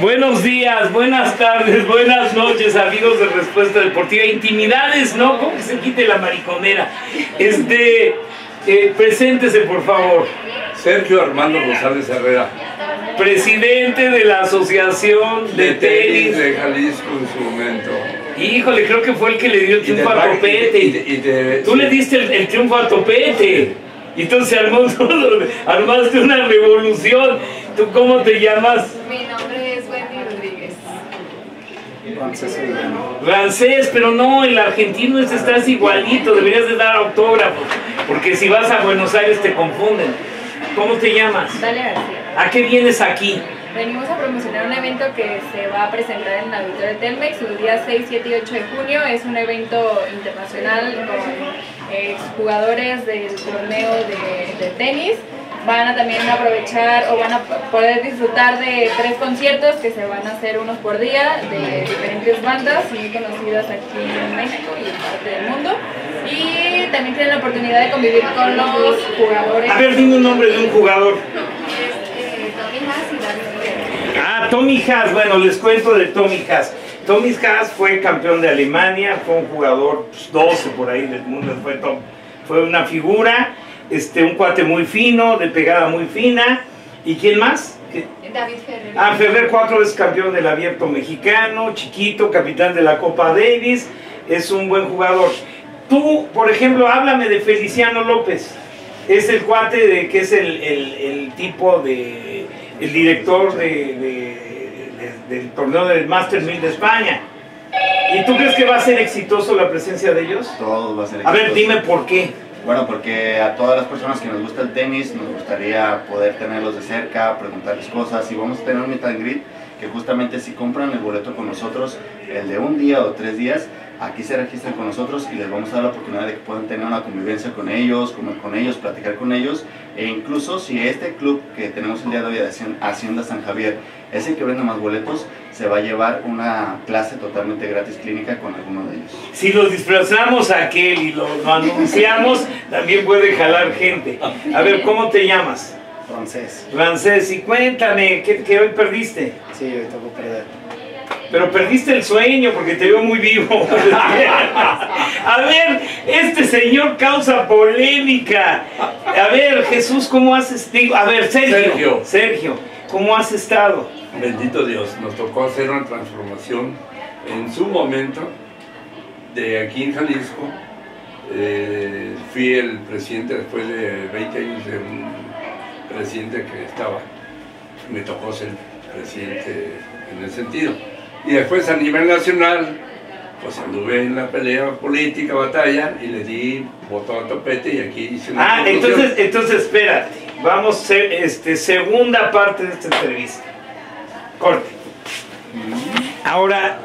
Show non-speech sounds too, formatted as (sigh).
Buenos días, buenas tardes, buenas noches, amigos de Respuesta Deportiva. Intimidades, ¿no? ¿Cómo que se quite la mariconera? Este, eh, preséntese, por favor. Sergio Armando González Herrera, Presidente de la Asociación de, de tenis Tenis. de Jalisco en su momento. Híjole, creo que fue el que le dio el triunfo a Topete. y de- y de- Tú le diste el, el triunfo a Topete. Y entonces armó (laughs) todo, armaste una revolución. ¿Tú cómo te llamas? Mi nombre es Wendy Rodríguez. Francés, pero no, el argentino este estás igualito, deberías de dar autógrafos, porque si vas a Buenos Aires te confunden. ¿Cómo te llamas? Dalia García. ¿A qué vienes aquí? Venimos a promocionar un evento que se va a presentar en el auditorio Telmex los días 6, 7 y 8 de junio. Es un evento internacional con eh, jugadores del torneo de, de tenis. Van a también aprovechar o van a poder disfrutar de tres conciertos que se van a hacer unos por día de diferentes bandas muy conocidas aquí en México y en parte del mundo. Y también tienen la oportunidad de convivir con los jugadores. A ver, dime un nombre de un jugador. Ah, Tommy Haas, bueno, les cuento de Tommy Haas. Tommy Haas fue campeón de Alemania, fue un jugador pues, 12 por ahí del mundo, fue, top. fue una figura, este, un cuate muy fino, de pegada muy fina. ¿Y quién más? ¿Qué- David Ferrer. Ah, Ferrer cuatro veces campeón del abierto mexicano, chiquito, capitán de la Copa Davis, es un buen jugador. Tú, por ejemplo, háblame de Feliciano López. Es el cuate de que es el, el- el tipo de el director de, de- de- del torneo del Master 1000 de España. ¿Y tú crees que va a ser exitoso la presencia de ellos? Todo va a ser A ver, exitoso. dime por qué. Bueno, porque a todas las personas que nos gusta el tenis nos gustaría poder tenerlos de cerca, preguntarles cosas y vamos a tener un meet and greet que justamente si compran el boleto con nosotros, el de un día o tres días, aquí se registran con nosotros y les vamos a dar la oportunidad de que puedan tener una convivencia con ellos, comer con ellos, platicar con ellos e incluso si este club que tenemos el día de hoy de Hacien- Hacienda San Javier es el que vende más boletos, se va a llevar una clase totalmente gratis clínica con alguno de ellos. Si los disfrazamos a aquel y lo, lo anunciamos, (laughs) también puede jalar gente. A ver, ¿cómo te llamas? Francés. Francés, y cuéntame, ¿qué, qué hoy perdiste? Sí, hoy tocó perder. Pero perdiste el sueño porque te veo muy vivo. (laughs) A ver, este señor causa polémica. A ver, Jesús, ¿cómo has estado? A ver, Sergio. Sergio. Sergio, ¿cómo has estado? Bendito Dios, nos tocó hacer una transformación en su momento de aquí en Jalisco. Eh, fui el presidente después de 20 años de un presidente que estaba. Me tocó ser presidente en ese sentido. Y después a nivel nacional, pues anduve en la pelea política, batalla, y le di voto a Topete y aquí hice una Ah, conclusión. entonces, entonces espérate. Vamos, este, segunda parte de esta entrevista. Corte. Ahora,